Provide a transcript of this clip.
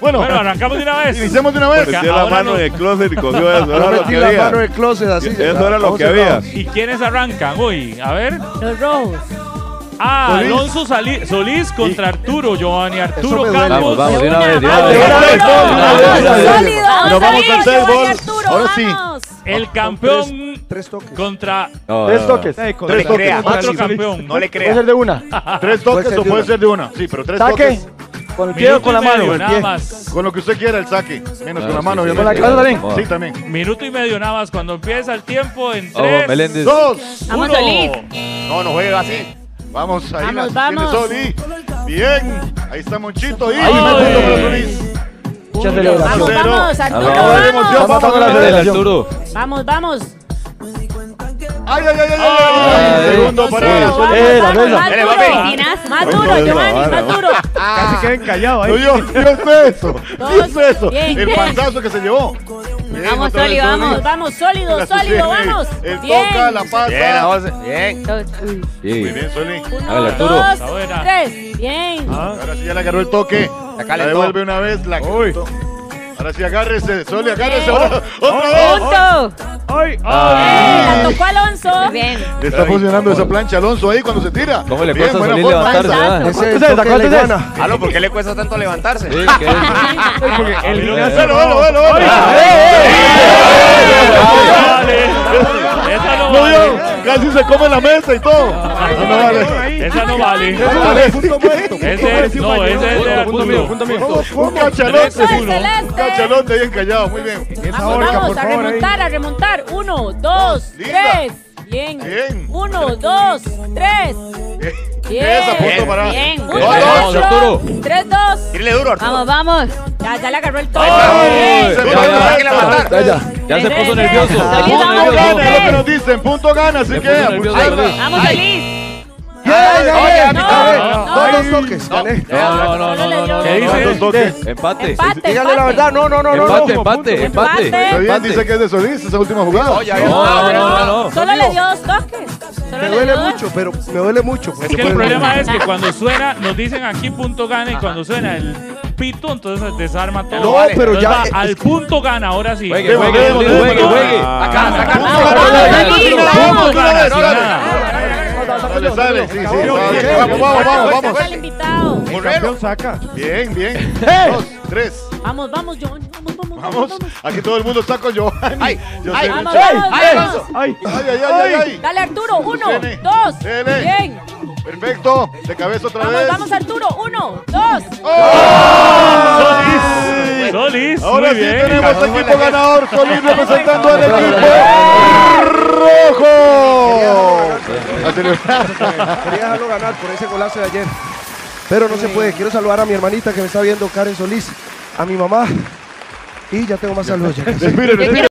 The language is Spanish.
Bueno, Bueno, arrancamos de una vez. iniciamos de una vez. Metió la ahora mano no- en el closet y cogió eso. Era lo que la mano en había. el closet así. Eso era lo que había. ¿Y quiénes arrancan hoy? A ver. Los rojos. Ah, Solís. Alonso Sali- Solís contra Arturo, Giovanni Arturo. Campos. Vamos, vamos, de una vez, de una vez. de una vez, Arturo. de una vez, de una vez. Sólido, Nos vamos Ahora sí. vamos. El campeón Tres toques. contra No, Tres toques. Tres le toques. crea. otro campeón. No le Puede crea. ser de una. Tres toques o de puede una. ser de una. Sí, pero tres toques. Con el pie o con la mano. nada más. Con lo que usted quiera, el saque. Menos con la mano, sí. obviamente. ¿Con la cabeza también? Oh. Sí, también. Minuto y medio nada más. Cuando empieza el tiempo en tres, Meléndez. Dos. Vamos, uno. Solís. No, no juega así. Vamos, ahí Vamos, la vamos. tiene Soli. Bien. Ahí está Monchito. Y Ay. primer punto para Solís. Mucha Vamos, celebración. Cero. vamos, Arturo, Vamos, emoción, Métele. Arturo. Vamos, vamos. Ay, ay, ay, ay, ay, Ay. ay. Segundo para Eh, más Dele, duro. Giovanni, más duro. Casi queden callados No, ahí. ¿qué fue eso? ¿Qué Dos. fue eso? El bien. panzazo que se llevó. Bien, Vamos, otra Soli, vamos, vamos, sólido, sólido, vamos. Él Bien. toca, la pasa. Bien, vamos. Bien. Muy bien, Soli. Uno, Arturo. dos, tres. Bien. Ahora sí ya le agarró el toque. La La devuelve una vez, la Uy. Ahora sí agárrese, Soli, agárrese. Bien. ahora, Otra vez. Ay, Eh, Ah. La tocó Alonso. Bien. Le está funcionando esa plancha a Alonso ahí cuando se tira. ¿Cómo le Bien, cuesta ¿por qué le cuesta tanto levantarse? Sí, que es- Porque el gimnasio. Bueno, bueno, bueno, mesa y todo. Eso no vale. Esa no vale. Ese es, no, ese es de Punto mío, punto Arturo. mío. Un cachalote. Un cachalote bien callado, muy bien. Vamos, vamos, a remontar, a remontar. Uno, dos, tres. Bien. Bien. Uno, dos, tres. Bien. Esa punto para. Bien. Dos, Uno, dos, Arturo. Tres, dos. Tírale duro, Arturo. Vamos, vamos. Ya, ya le agarró el Se ya, va a ya. Ya, ya. Se puso nervioso. Punto nervioso. gana, es lo que nos dicen. Punto gana, así que a pulsarla. Vamos, Solís. Bien, no, dos, dos toques. No, no, no, no. Dos toques. Empate. Empate, Dígale la empate. verdad. No, no, no, no. Empate, empate, empate. Está bien, dice que es de Solís esa última jugada. Oye, no, no, no. Solo le dio dos toques. Me le duele mucho, pero me duele mucho. Es que el problema es que cuando suena, nos dicen aquí punto gana y cuando suena el pito, entonces desarma todo. No, vale. pero Entonces ya. es- al punto gana, ahora sí. Juegue, juegue, juegue. Acá, Punto gana, Sale, sale, sí, sí. Vamos, vamos, vamos, Está vamos. el invitado. Campeón saca. Bien, bien. Dos, tres. Vamos, vamos, Giovanni. Vamos, vamos, Vamos. Aquí todo el mundo está con Giovanni. Ay, Yo ay, Vamos, Ay. Ay. Ay, ay. Dale, Arturo. Uno, dos. Bien. Perfecto. De cabeza otra vez. vamos, Arturo. Uno, dos. Solís. Solís, Ahora muy sí bien. tenemos equipo ganador. Solís representando al equipo. Quería dejarlo ganar por ese golazo de ayer. Pero no se puede. Quiero saludar a mi hermanita que me está viendo, Karen Solís, a mi mamá. Y ya tengo más saludos. ya casi. Respire, respire.